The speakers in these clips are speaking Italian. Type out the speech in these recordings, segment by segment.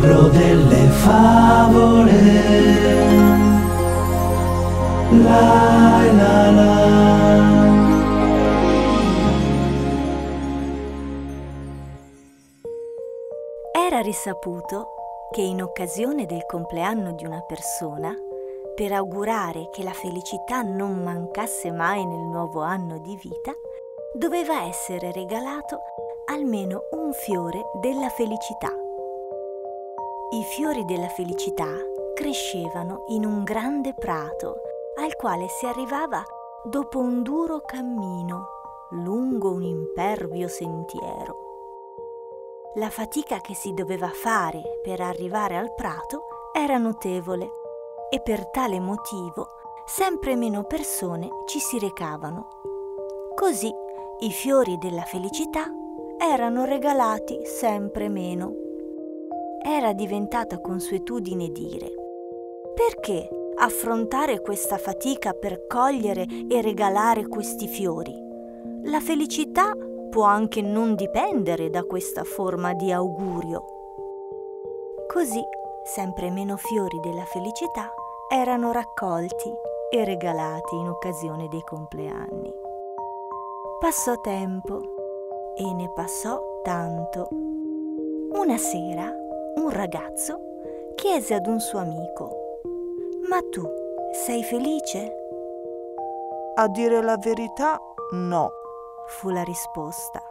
libro delle favole. La la la. Era risaputo che in occasione del compleanno di una persona, per augurare che la felicità non mancasse mai nel nuovo anno di vita, doveva essere regalato almeno un fiore della felicità. I fiori della felicità crescevano in un grande prato al quale si arrivava dopo un duro cammino lungo un impervio sentiero. La fatica che si doveva fare per arrivare al prato era notevole e per tale motivo sempre meno persone ci si recavano. Così i fiori della felicità erano regalati sempre meno. Era diventata consuetudine dire perché affrontare questa fatica per cogliere e regalare questi fiori? La felicità può anche non dipendere da questa forma di augurio. Così sempre meno fiori della felicità erano raccolti e regalati in occasione dei compleanni. Passò tempo e ne passò tanto. Una sera un ragazzo chiese ad un suo amico, Ma tu sei felice? A dire la verità, no fu la risposta.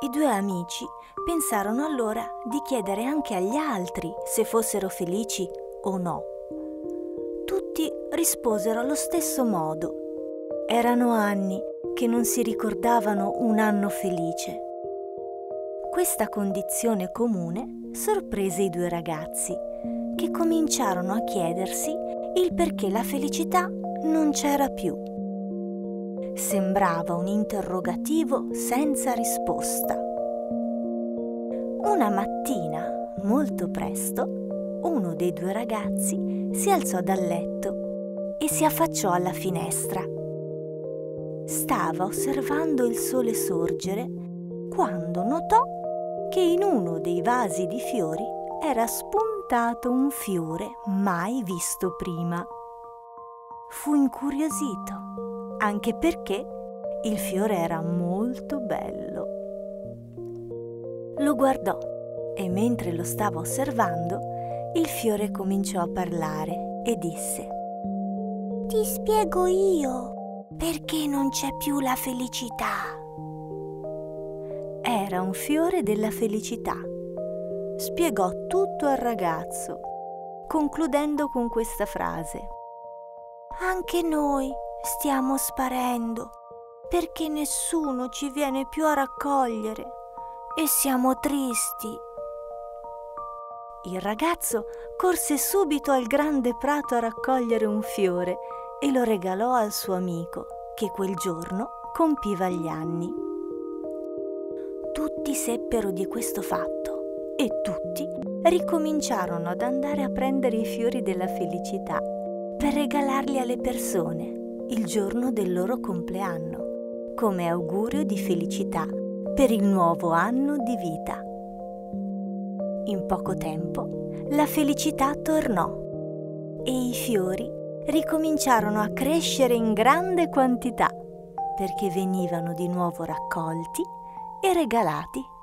I due amici pensarono allora di chiedere anche agli altri se fossero felici o no. Tutti risposero allo stesso modo. Erano anni che non si ricordavano un anno felice. Questa condizione comune sorprese i due ragazzi, che cominciarono a chiedersi il perché la felicità non c'era più sembrava un interrogativo senza risposta. Una mattina, molto presto, uno dei due ragazzi si alzò dal letto e si affacciò alla finestra. Stava osservando il sole sorgere quando notò che in uno dei vasi di fiori era spuntato un fiore mai visto prima. Fu incuriosito anche perché il fiore era molto bello. Lo guardò e mentre lo stava osservando, il fiore cominciò a parlare e disse Ti spiego io perché non c'è più la felicità. Era un fiore della felicità. Spiegò tutto al ragazzo, concludendo con questa frase. Anche noi stiamo sparendo perché nessuno ci viene più a raccogliere e siamo tristi. Il ragazzo corse subito al grande prato a raccogliere un fiore e lo regalò al suo amico, che quel giorno compiva gli anni. Tutti seppero di questo fatto e tutti ricominciarono ad andare a prendere i fiori della felicità per regalarli alle persone il giorno del loro compleanno, come augurio di felicità per il nuovo anno di vita. In poco tempo la felicità tornò e i fiori ricominciarono a crescere in grande quantità perché venivano di nuovo raccolti e regalati